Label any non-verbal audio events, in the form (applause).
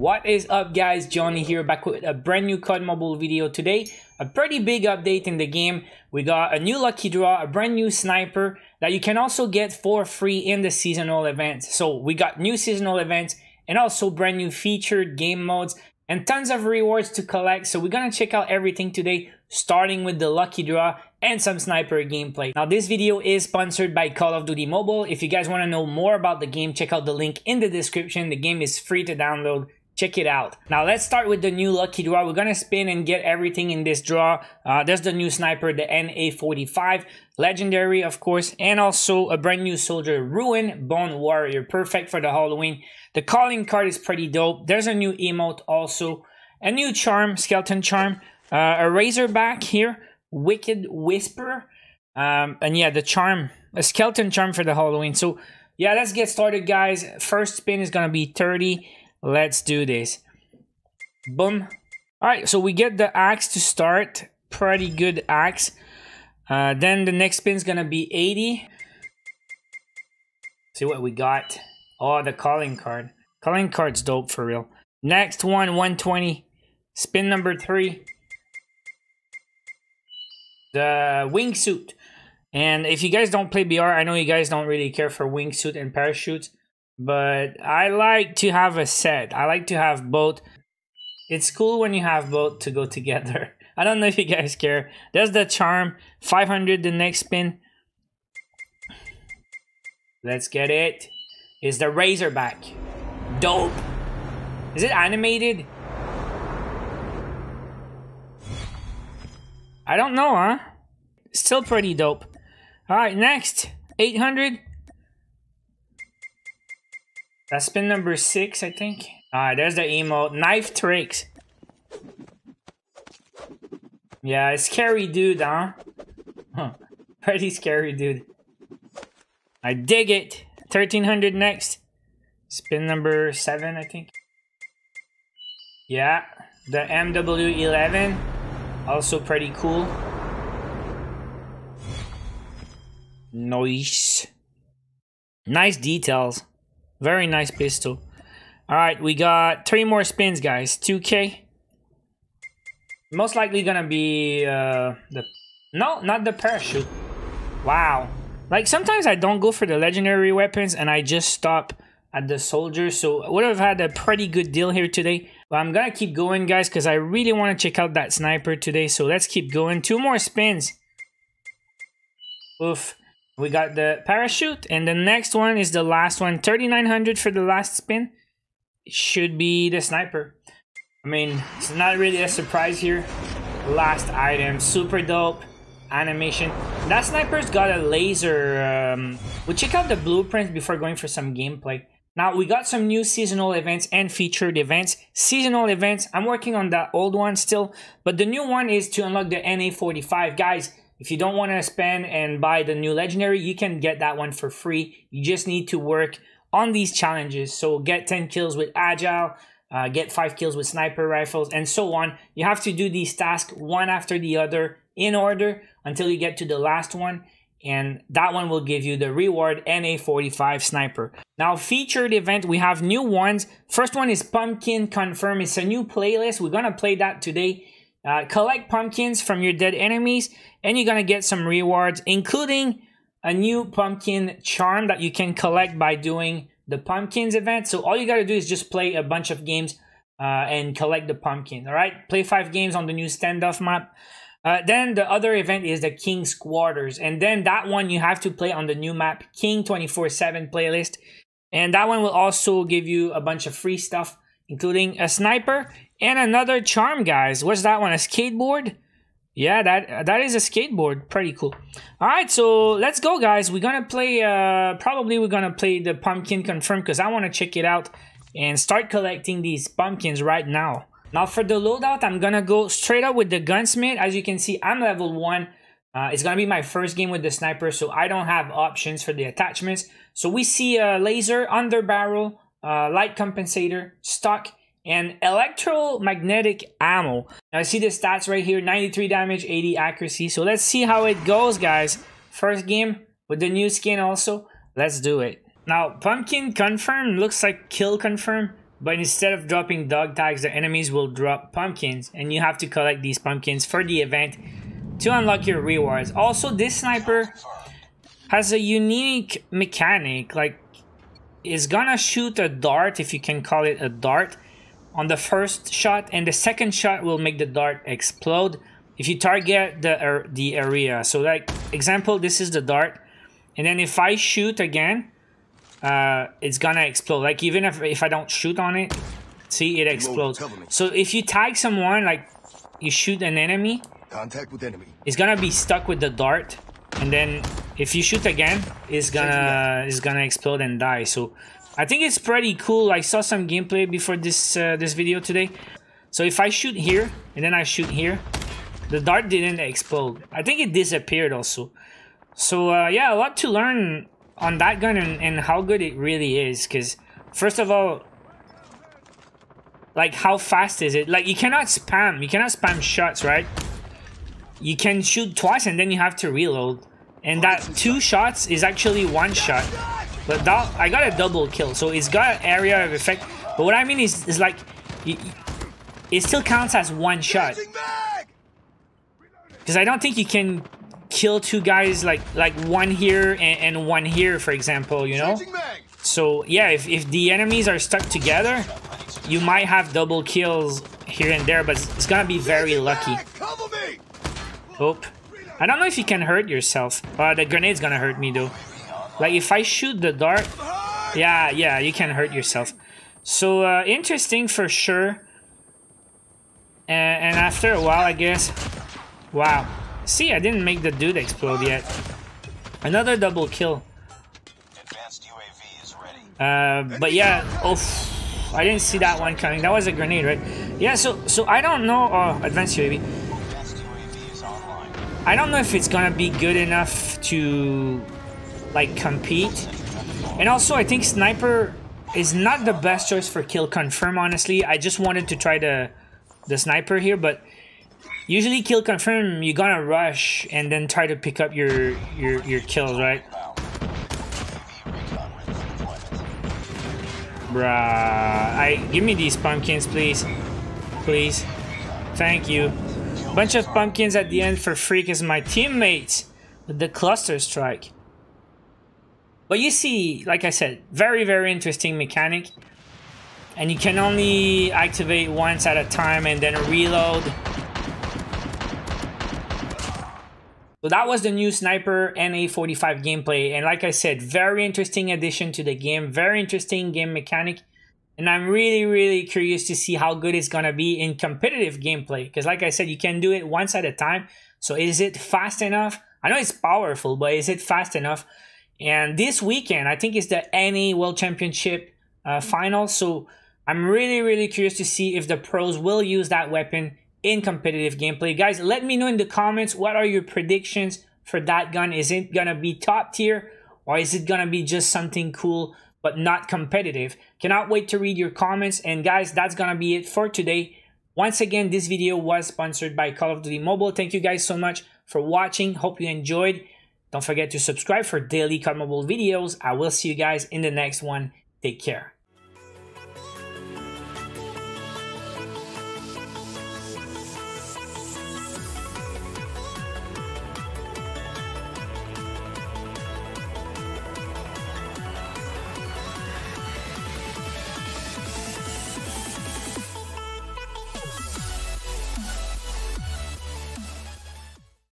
What is up guys, Johnny here back with a brand new COD Mobile video today. A pretty big update in the game. We got a new lucky draw, a brand new sniper that you can also get for free in the seasonal events. So we got new seasonal events and also brand new featured game modes and tons of rewards to collect. So we're gonna check out everything today, starting with the lucky draw and some sniper gameplay. Now this video is sponsored by Call of Duty Mobile. If you guys wanna know more about the game, check out the link in the description. The game is free to download check it out. Now let's start with the new lucky draw. We're gonna spin and get everything in this draw. Uh, there's the new sniper, the NA45, legendary of course, and also a brand new soldier, Ruin Bone Warrior, perfect for the Halloween. The calling card is pretty dope. There's a new emote also, a new charm, skeleton charm, uh, a razorback here, Wicked Whisper, um, and yeah, the charm, a skeleton charm for the Halloween. So yeah, let's get started guys. First spin is gonna be 30. Let's do this. Boom. All right, so we get the axe to start. Pretty good axe. Uh, then the next spin's gonna be 80. See what we got. Oh, the calling card. Calling card's dope for real. Next one, 120. Spin number three. The wingsuit. And if you guys don't play BR, I know you guys don't really care for wingsuit and parachutes but I like to have a set. I like to have both. It's cool when you have both to go (laughs) together. I don't know if you guys care. That's the charm. 500 the next spin. Let's get it. Is the Razorback. Dope. Is it animated? I don't know, huh? Still pretty dope. Alright, next. 800. That's spin number six, I think. Alright, there's the emote. Knife tricks. Yeah, it's scary dude, huh? huh? (laughs) Pretty scary dude. I dig it. 1300 next. Spin number seven, I think. Yeah, the MW11. Also pretty cool. Nice. Nice details. Very nice pistol. Alright, we got three more spins, guys. 2k. Most likely gonna be uh, the... No, not the parachute. Wow. Like, sometimes I don't go for the legendary weapons and I just stop at the soldiers. So, I would have had a pretty good deal here today. But I'm gonna keep going, guys, because I really want to check out that sniper today. So, let's keep going. Two more spins. Oof. We got the parachute, and the next one is the last one. 3,900 for the last spin. Should be the sniper. I mean, it's not really a surprise here. Last item, super dope animation. That sniper's got a laser. Um, we'll check out the blueprints before going for some gameplay. Now, we got some new seasonal events and featured events. Seasonal events, I'm working on that old one still, but the new one is to unlock the NA45. Guys, if you don't want to spend and buy the new legendary, you can get that one for free. You just need to work on these challenges. So get 10 kills with agile, uh, get 5 kills with sniper rifles, and so on. You have to do these tasks one after the other in order until you get to the last one. And that one will give you the reward NA45 sniper. Now, featured event, we have new ones. First one is Pumpkin Confirm. It's a new playlist. We're going to play that today. Uh, collect pumpkins from your dead enemies and you're gonna get some rewards including a new pumpkin charm that you can collect by doing the pumpkins event. So all you gotta do is just play a bunch of games uh, and collect the pumpkin all right? Play five games on the new standoff map. Uh, then the other event is the king's quarters and then that one you have to play on the new map king 24 7 playlist. And that one will also give you a bunch of free stuff including a sniper and another charm, guys. What's that one? A skateboard? Yeah, that that is a skateboard. Pretty cool. All right, so let's go, guys. We're gonna play. Uh, probably we're gonna play the pumpkin confirm because I want to check it out and start collecting these pumpkins right now. Now for the loadout, I'm gonna go straight up with the gunsmith. As you can see, I'm level one. Uh, it's gonna be my first game with the sniper, so I don't have options for the attachments. So we see a laser, under barrel, uh, light compensator, stock, and electromagnetic ammo. Now I see the stats right here, 93 damage, 80 accuracy. So let's see how it goes, guys. First game with the new skin also. Let's do it. Now, pumpkin confirm looks like kill confirm. but instead of dropping dog tags, the enemies will drop pumpkins, and you have to collect these pumpkins for the event to unlock your rewards. Also, this sniper has a unique mechanic, like is gonna shoot a dart, if you can call it a dart, on the first shot, and the second shot will make the dart explode if you target the er, the area. So like example, this is the dart, and then if I shoot again, uh, it's gonna explode. Like even if if I don't shoot on it, see it explodes. So if you tag someone, like you shoot an enemy, contact with enemy, it's gonna be stuck with the dart, and then if you shoot again, it's gonna it's gonna explode and die. So I think it's pretty cool. I saw some gameplay before this uh, this video today. So if I shoot here and then I shoot here, the dart didn't explode. I think it disappeared also. So uh, yeah, a lot to learn on that gun and, and how good it really is. Because first of all, like how fast is it? Like you cannot spam. You cannot spam shots, right? You can shoot twice and then you have to reload. And that two shots is actually one shot. But that, I got a double kill, so it's got area of effect. But what I mean is, is like, it still counts as one shot. Because I don't think you can kill two guys like like one here and, and one here, for example, you know? So yeah, if, if the enemies are stuck together, you might have double kills here and there, but it's gonna be very lucky. Hope. I don't know if you can hurt yourself. Uh, the grenade's gonna hurt me though. Like if I shoot the dart, yeah, yeah, you can hurt yourself. So uh, interesting for sure. And, and after a while, I guess. Wow. See, I didn't make the dude explode yet. Another double kill. Uh, but yeah, oh, I didn't see that one coming. That was a grenade, right? Yeah, so so I don't know. Oh, advanced UAV. I don't know if it's gonna be good enough to like compete. And also, I think sniper is not the best choice for kill confirm. Honestly, I just wanted to try the the sniper here, but usually kill confirm you're gonna rush and then try to pick up your your your kills, right? Bruh, I give me these pumpkins, please, please. Thank you. Bunch of pumpkins at the end for freak because my teammates with the cluster strike. But you see, like I said, very, very interesting mechanic. And you can only activate once at a time and then reload. So that was the new Sniper NA45 gameplay. And like I said, very interesting addition to the game. Very interesting game mechanic. And I'm really, really curious to see how good it's going to be in competitive gameplay. Because like I said, you can do it once at a time. So is it fast enough? I know it's powerful, but is it fast enough? And this weekend, I think it's the NA World Championship uh, final. So I'm really, really curious to see if the pros will use that weapon in competitive gameplay. Guys, let me know in the comments what are your predictions for that gun. Is it to be top tier or is it to be just something cool but not competitive? Cannot wait to read your comments. And guys, that's to be it for today. Once again, this video was sponsored by Call of Duty Mobile. Thank you guys so much for watching. Hope you enjoyed. Don't forget to subscribe for daily Mobile videos. I will see you guys in the next one. Take care.